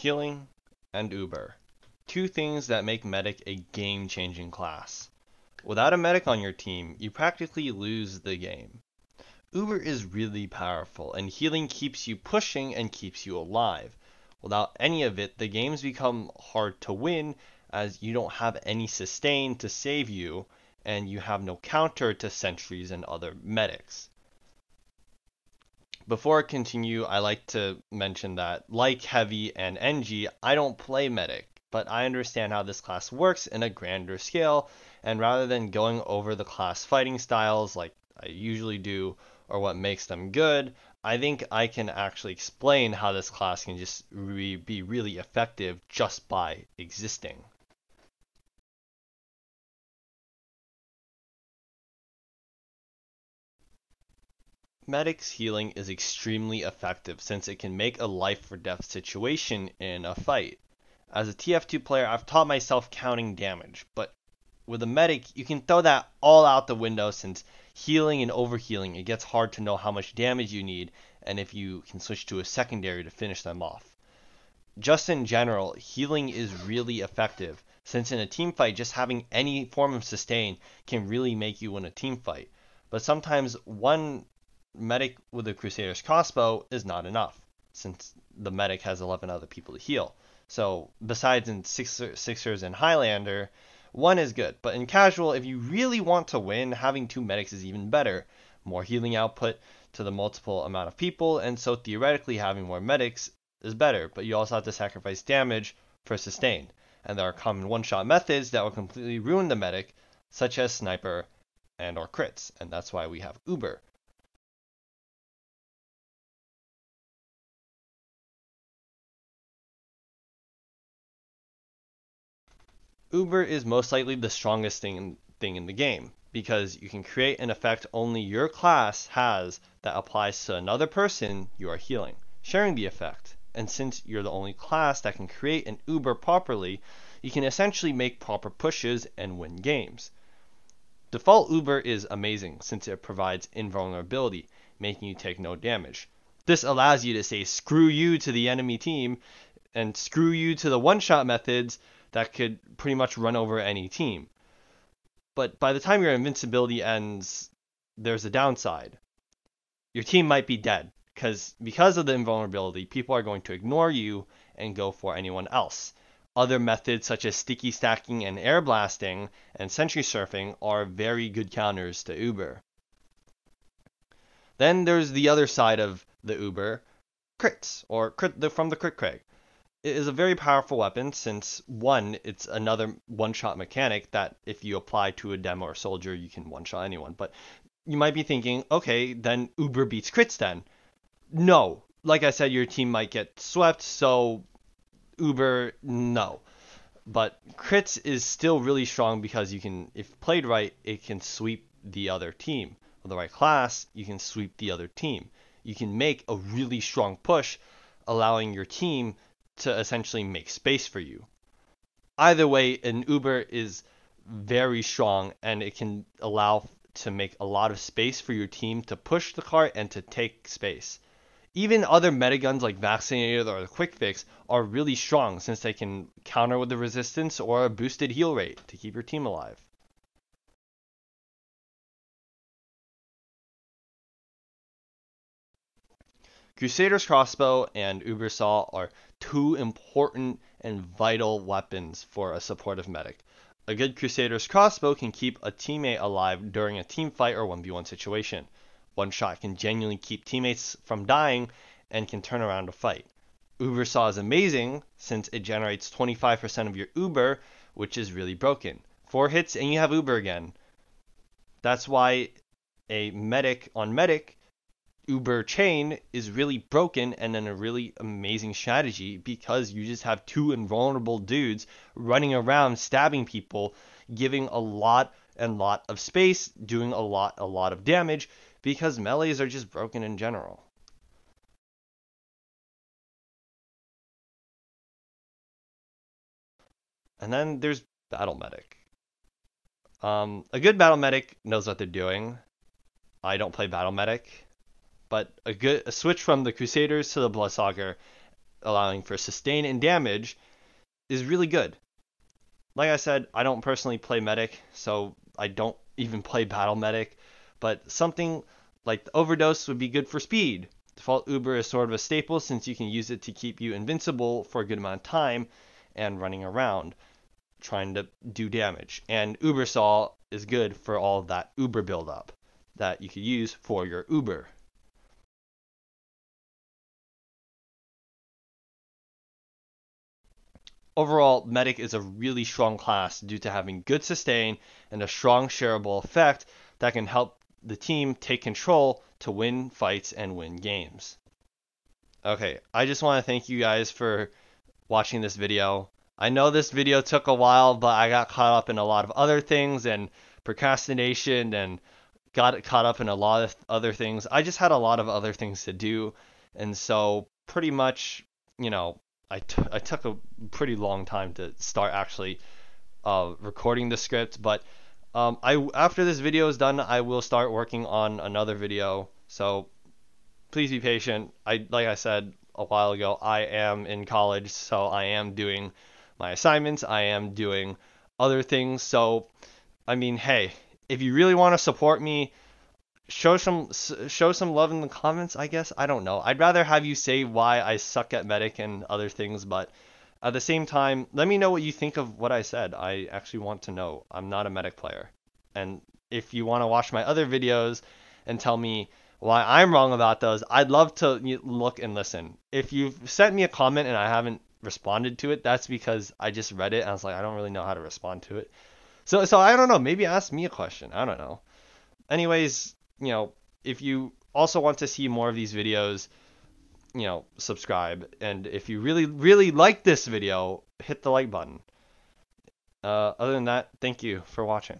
healing, and Uber. Two things that make Medic a game changing class. Without a Medic on your team, you practically lose the game. Uber is really powerful, and healing keeps you pushing and keeps you alive. Without any of it, the games become hard to win as you don't have any sustain to save you, and you have no counter to sentries and other medics. Before I continue, I like to mention that, like Heavy and Engie, I don't play Medic, but I understand how this class works in a grander scale, and rather than going over the class fighting styles like I usually do, or what makes them good, I think I can actually explain how this class can just re- be really effective just by existing. Medic's healing is extremely effective since it can make a life or death situation in a fight. As a TF2 player, I've taught myself counting damage, but with a medic, you can throw that all out the window since healing and overhealing, it gets hard to know how much damage you need and if you can switch to a secondary to finish them off. Just in general, healing is really effective since in a team fight, just having any form of sustain can really make you win a team fight. But sometimes one medic with a Crusader's crossbow is not enough, since the medic has 11 other people to heal. So, besides in Sixes and Highlander, one is good. But in casual, if you really want to win, having two medics is even better. More healing output to the multiple amount of people, and so theoretically having more medics is better, but you also have to sacrifice damage for sustain. And there are common one-shot methods that will completely ruin the medic, such as sniper and or crits, and that's why we have Uber. Uber is most likely the strongest thing, thing in the game because you can create an effect only your class has that applies to another person you are healing, sharing the effect. And since you're the only class that can create an Uber properly, you can essentially make proper pushes and win games. Default Uber is amazing since it provides invulnerability, making you take no damage. This allows you to say screw you to the enemy team and screw you to the one shot methods that could pretty much run over any team. But by the time your invincibility ends, there's a downside. Your team might be dead because because of the invulnerability, people are going to ignore you and go for anyone else. Other methods such as sticky stacking and air blasting and sentry surfing are very good counters to Uber. Then there's the other side of the Uber, crits or crit from the Kritzkrieg. It is a very powerful weapon since one, it's another one-shot mechanic that if you apply to a demo or soldier, you can one-shot anyone. But you might be thinking, okay, then Uber beats crits then. No, like I said, your team might get swept, so Uber, no. But crits is still really strong because you can, if played right, it can sweep the other team. With the right class, you can sweep the other team. You can make a really strong push, allowing your team to essentially make space for you. Either way, an Uber is very strong and it can allow to make a lot of space for your team to push the cart and to take space. Even other Medi Guns like Vaccinator or the Quick Fix are really strong since they can counter with the resistance or a boosted heal rate to keep your team alive. Crusader's crossbow and Uber saw are two important and vital weapons for a supportive medic. A good Crusader's crossbow can keep a teammate alive during a team fight or 1v1 situation. One shot can genuinely keep teammates from dying and can turn around a fight. Uber Saw is amazing since it generates 25% of your Uber, which is really broken. Four hits and you have Uber again. That's why a medic on medic Uber chain is really broken and then a really amazing strategy because you just have two invulnerable dudes running around stabbing people, giving a lot and lot of space, doing a lot a lot of damage because melees are just broken in general. And then there's Battle Medic. Um, a good Battle Medic knows what they're doing. I don't play Battle Medic but a good a switch from the Crusaders to the Bloodsucker allowing for sustain and damage, is really good. Like I said, I don't personally play medic, so I don't even play battle medic, but something like the overdose would be good for speed. Default Uber is sort of a staple since you can use it to keep you invincible for a good amount of time and running around trying to do damage. And Uber Saw is good for all that Uber buildup that you could use for your Uber. Overall, Medic is a really strong class due to having good sustain and a strong shareable effect that can help the team take control to win fights and win games. Okay, I just want to thank you guys for watching this video. I know this video took a while, but I got caught up in a lot of other things and procrastination and got caught up in a lot of other things. I just had a lot of other things to do. And so, pretty much, you know, I, t- I took a pretty long time to start actually uh, recording the script. But um, I after this video is done, I will start working on another video. So please be patient. I like I said a while ago, I am in college, so I am doing my assignments. I am doing other things. So I mean, hey, if you really want to support me, show some show some love in the comments. I guess I don't know. I'd rather have you say why I suck at medic and other things, but at the same time, let me know what you think of what I said. I actually want to know. I'm not a medic player. And if you want to watch my other videos and tell me why I'm wrong about those, I'd love to look and listen. If you've sent me a comment and I haven't responded to it, that's because I just read it and I was like, I don't really know how to respond to it. So, so I don't know. Maybe ask me a question. I don't know. Anyways, you know, if you also want to see more of these videos, you know, subscribe. And if you really, really like this video, hit the like button. Uh, other than that, thank you for watching.